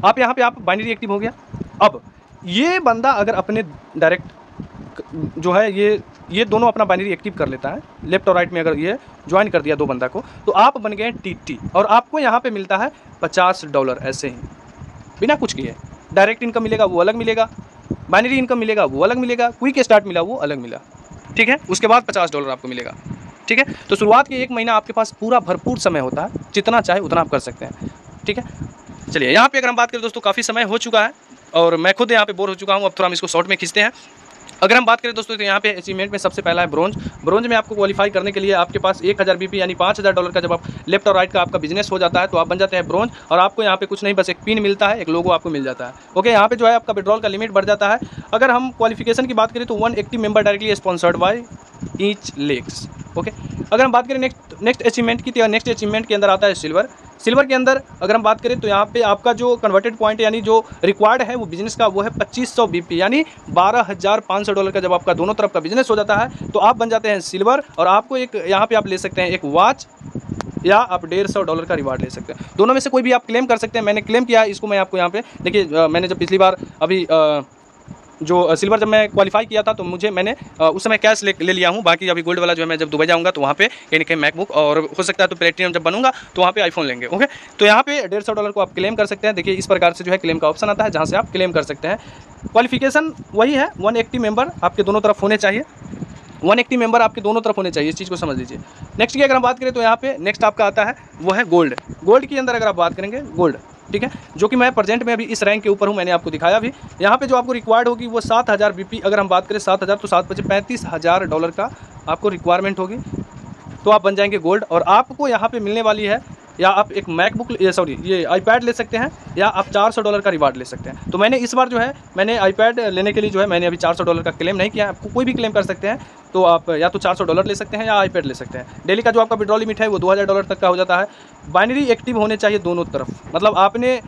आप यहाँ पे आप बाइनरी एक्टिव हो गया। अब ये बंदा अगर अपने डायरेक्ट जो है ये ये दोनों अपना बाइनरी एक्टिव कर लेता है। लेफ़्ट और राइट में अगर ये ज्वाइन कर दिया दो बंदा को तो आप बन गए टी टी और आपको यहाँ पे मिलता है पचास डॉलर ऐसे ही। बिना कुछ किए डायरेक्ट इनकम मिलेगा, वो अलग मिलेगा। बाइनरी इनकम मिलेगा, वो अलग मिलेगा। क्विक स्टार्ट मिला, वो अलग मिला। ठीक है? उसके बाद पचास डॉलर आपको मिलेगा। ठीक है? तो शुरुआत के एक महीना आपके पास पूरा भरपूर समय होता है। जितना चाहे उतना आप कर सकते हैं। ठीक है? चलिए, यहाँ पे अगर हम बात करें, दोस्तों, काफ़ी समय हो चुका है। और मैं खुद यहाँ पे बोर हो चुका हूँ। अब थोड़ा हम इसको शॉर्ट में खींचते हैं। अगर हम बात करें दोस्तों तो यहाँ पे अचीवमेंट में सबसे पहला है ब्रोंज ब्रोंज में आपको क्वालिफाई करने के लिए आपके पास एक हज़ार बीपी यानी पाँच हज़ार डॉलर का जब आप लेफ़्ट और राइट का आपका बिज़नेस हो जाता है तो आप बन जाते हैं ब्रोंज और आपको यहाँ पे कुछ नहीं, बस एक पिन मिलता है, एक लोगो आपको मिल जाता है। ओके यहाँ पे जो है आपका पेट्रोल का लिमिट बढ़ जाता है। अगर हम क्वालिफिकेशन की बात करें तो one active member directly sponsored by each legs okay अगर हम बात करें नेक्स्ट नेक्स्ट अचीवमेंट की तो नेक्स्ट अचीवमेंट के अंदर आता है सिल्वर सिल्वर के अंदर अगर हम बात करें तो यहाँ पे आपका जो कन्वर्टेड पॉइंट यानी जो रिक्वायर्ड है वो बिज़नेस का वो है 2500 बीपी यानी 12,500 डॉलर का जब आपका दोनों तरफ़ का बिज़नेस हो जाता है तो आप बन जाते हैं सिल्वर और आपको एक यहाँ पे आप ले सकते हैं एक वॉच या आप डेढ़ सौ डॉलर का रिवार्ड ले सकते हैं। दोनों में से कोई भी आप क्लेम कर सकते हैं। मैंने क्लेम किया इसको मैं आपको यहाँ पे देखिए मैंने जब पिछली बार अभी आ, जो सिल्वर जब मैं क्वालिफाई किया था तो मुझे मैंने उस समय कैश ले, ले लिया हूँ। बाकी अभी गोल्ड वाला जो है मैं जब दुबई जाऊँगा तो वहाँ पे कहीं कहीं मैकबुक और हो सकता है तो प्लेटिनियम जब बनूँगा तो वहाँ पे आईफोन लेंगे ओके तो यहाँ पे डेढ़ सौ डॉलर को आप क्लेम कर सकते हैं। देखिए इस प्रकार से जो है क्लेम का ऑप्शन आता है जहाँ से आप क्लेम कर सकते हैं। क्वालिफिकेशन वही है वन एट्टी मेंबर आपके दोनों तरफ़ होने चाहिए। वन एट्टी मेंबर आपके दोनों तरफ़ होने चाहिए इस चीज़ को समझ लीजिए। नेक्स्ट की अगर हम बात करें तो यहाँ पे नेक्स्ट आपका आता है वो है गोल्ड गोल्ड के अंदर अगर आप बात करेंगे गोल्ड ठीक है? जो कि मैं प्रेजेंट में अभी इस रैंक के ऊपर हूँ, मैंने आपको दिखाया अभी। यहाँ पे जो आपको रिक्वायर्ड होगी वो सात हज़ार बीपी अगर हम बात करें सात हज़ार तो सात बजे पैंतीस हज़ार डॉलर का आपको रिक्वायरमेंट होगी। तो आप बन जाएँगे गोल्ड और आपको यहाँ पे मिलने वाली है या आप एक मैकबुक सॉरी, ये आईपैड ले सकते हैं, या आप 400 डॉलर का रिवार्ड ले सकते हैं। तो मैंने इस बार जो है, मैंने आईपैड लेने के लिए जो है, मैंने अभी 400 डॉलर का क्लेम नहीं किया आपको कोई भी क्लेम कर सकते हैं तो आप या तो 400 डॉलर ले सकते हैं या आईपैड ले सकते हैं। डेली का जो आपका विड्रॉल लिमिट है, वो 2000 डॉलर तक का हो जाता है। बाइनरी एक्टिव होने चाहिए दोनों तरफ़। मतलब आपने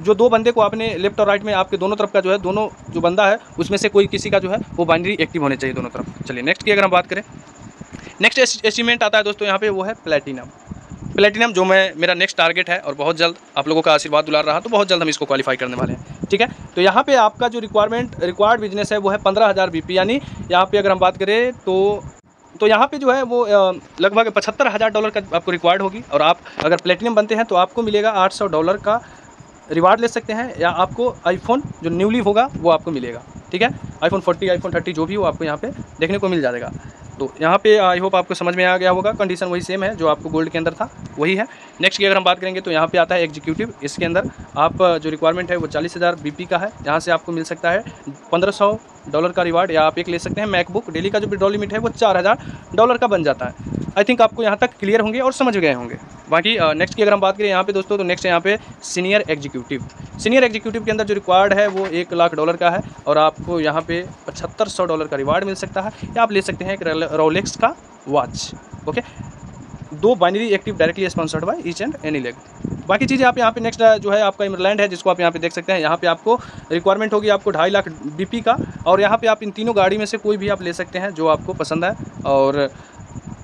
जो दो बंदे को आपने लेफ़्ट और राइट में आपके दोनों तरफ़ का जो है, दोनों जो बंदा है, उसमें से कोई किसी का जो है, वो बाइनरी एक्टिव होने चाहिए दोनों तरफ़। चलिए नेक्स्ट की अगर हम बात करें नेक्स्ट एस्टिमेट आता है दोस्तों, यहाँ पे वो है प्लेटिनम प्लेटिनम, जो मैं, मेरा नेक्स्ट टारगेट है और बहुत जल्द आप लोगों का आशीर्वाद दुलार रहा तो बहुत जल्द हम इसको क्वालिफाई करने वाले हैं। ठीक है? तो यहाँ पे आपका जो रिक्वायरमेंट रिक्वायर्ड बिज़नेस है, वो है पंद्रह हज़ार बीपी यानी यहाँ पे अगर हम बात करें तो तो यहाँ पे जो है वो लगभग पचहत्तर हज़ार डॉलर का आपको रिक्वायर्ड होगी और आप अगर प्लेटिनम बनते हैं तो आपको मिलेगा आठ सौ डॉलर का रिवार्ड ले सकते हैं, या आपको आईफोन जो न्यूली होगा, वो आपको मिलेगा। ठीक है? आईफोन 40 आईफोन 30 जो भी हो आपको यहाँ पे देखने को मिल जाएगा। तो यहाँ पे आई होप आपको समझ में आ गया होगा कंडीशन वही सेम है जो आपको गोल्ड के अंदर था, वही है। नेक्स्ट की अगर हम बात करेंगे तो यहाँ पे आता है एग्जीक्यूटिव इसके अंदर आप जो रिक्वायरमेंट है वो चालीस हज़ार बीपी का है, यहाँ से आपको मिल सकता है पंद्रह सौ डॉलर का रिवार्ड या आप एक ले सकते हैं मैकबुक डेली का जो विड्रॉल लिमिट है वो चार हज़ार डॉलर का बन जाता है। आई थिंक आपको यहाँ तक क्लियर होंगे और समझ गए होंगे। बाकी नेक्स्ट की अगर हम बात करें यहाँ पे दोस्तों तो नेक्स्ट यहाँ पे सीनियर एग्जीक्यूटिव सीनियर एग्जीक्यूटिव के अंदर जो रिक्वायर्ड है वो एक लाख डॉलर का है और आपको यहाँ पे पचहत्तर सौ डॉलर का रिवार्ड मिल सकता है। या आप ले सकते हैं एक रोलेक्स का वॉच, ओके? दो binary active directly sponsored by each and any leg बाकी चीज़ें आप यहाँ पे नेक्स्ट जो है आपका इमरलैंड है, जिसको आप यहाँ पे देख सकते हैं। यहाँ पे आपको रिक्वायरमेंट होगी आपको ढाई लाख बीपी का, और यहाँ पे आप इन तीनों गाड़ी में से कोई भी आप ले सकते हैं, जो आपको पसंद है और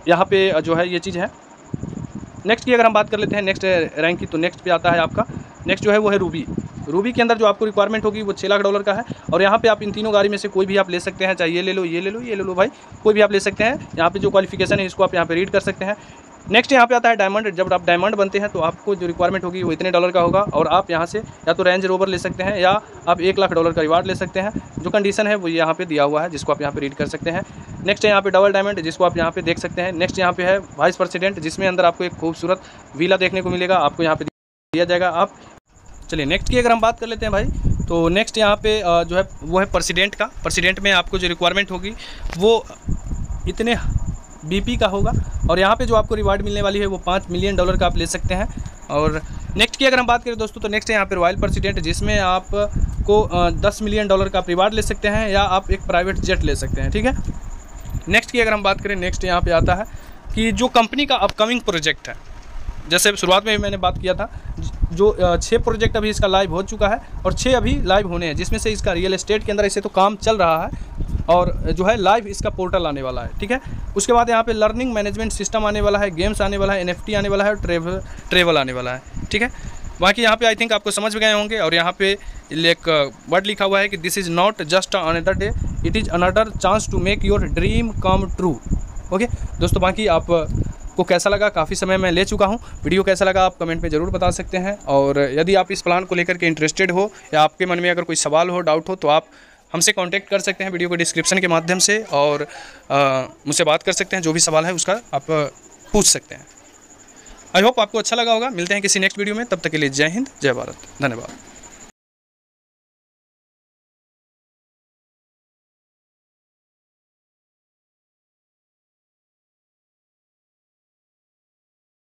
यहाँ पे, जो है ये चीज़ है। नेक्स्ट की अगर हम बात कर लेते हैं नेक्स्ट रैंक की तो नेक्स्ट पे आता है आपका। नेक्स्ट जो है वो है रूबी रूबी के अंदर जो आपको रिक्वायरमेंट होगी वो छः लाख डॉलर का है और यहाँ पे आप इन तीनों गाड़ी में से कोई भी आप ले सकते हैं चाहे ये ले लो ये ले लो ये ले लो भाई कोई भी आप ले सकते हैं यहाँ पे जो क्वालिफिकेशन है इसको आप यहाँ पे रीड कर सकते हैं नेक्स्ट यहाँ पे आता है डायमंड जब आप डायमंड बनते हैं तो आपको जो रिक्वायरमेंट होगी वो इतने डॉलर का होगा और आप यहाँ से या तो रेंज रोवर ले सकते हैं या आप एक लाख डॉलर का रिवार्ड ले सकते हैं जो कंडीशन है वो यहाँ पे दिया हुआ है जिसको आप यहाँ पे रीड कर सकते हैं नेक्स्ट है यहाँ पे डबल डायमंड जिसको आप यहाँ पे देख सकते हैं नेक्स्ट यहाँ पे है वाइस प्रेसिडेंट जिसमें अंदर आपको एक खूबसूरत वीला देखने को मिलेगा आपको यहाँ पे दिया जाएगा आप चलिए नेक्स्ट की अगर हम बात कर लेते हैं भाई तो नेक्स्ट यहाँ पे जो है, वो है प्रेसिडेंट का। प्रेसिडेंट में आपको जो रिक्वायरमेंट होगी, वो इतने बीपी का होगा और यहाँ पे जो आपको रिवार्ड मिलने वाली है, वो पाँच मिलियन डॉलर का आप ले सकते हैं। और नेक्स्ट की अगर हम बात करें दोस्तों तो नेक्स्ट है यहाँ पे रॉयल प्रेसिडेंट जिसमें आपको दस मिलियन डॉलर का आप रिवार्ड ले सकते हैं या आप एक प्राइवेट जेट ले सकते हैं, ठीक है? नेक्स्ट की अगर हम बात करें नेक्स्ट यहाँ पर आता है कि जो कंपनी का अपकमिंग प्रोजेक्ट है, जैसे शुरुआत में भी मैंने बात किया था जो छः प्रोजेक्ट अभी इसका लाइव हो चुका है और छः अभी लाइव होने हैं, जिसमें से इसका रियल एस्टेट के अंदर ऐसे तो काम चल रहा है और जो है लाइव इसका पोर्टल आने वाला है, ठीक है? उसके बाद यहाँ पे लर्निंग मैनेजमेंट सिस्टम आने वाला है, गेम्स आने वाला है, एनएफटी आने वाला है और ट्रेवल ट्रेवल आने वाला है, ठीक है? बाकी यहाँ पे आई थिंक आपको समझ गए होंगे और यहाँ पे एक वर्ड लिखा हुआ है कि this is not just another day it is another chance to make your dream come true okay दोस्तों, बाकी आप को कैसा लगा? काफ़ी समय मैं ले चुका हूँ। वीडियो कैसा लगा आप कमेंट में ज़रूर बता सकते हैं। और यदि आप इस प्लान को लेकर के इंटरेस्टेड हो या आपके मन में अगर कोई सवाल हो डाउट हो तो आप हमसे कांटेक्ट कर सकते हैं वीडियो को डिस्क्रिप्शन के माध्यम से और मुझसे बात कर सकते हैं। जो भी सवाल है उसका आप पूछ सकते हैं। आई होप आपको अच्छा लगा होगा। मिलते हैं किसी नेक्स्ट वीडियो में। तब तक के लिए जय हिंद, जय भारत। धन्यवाद।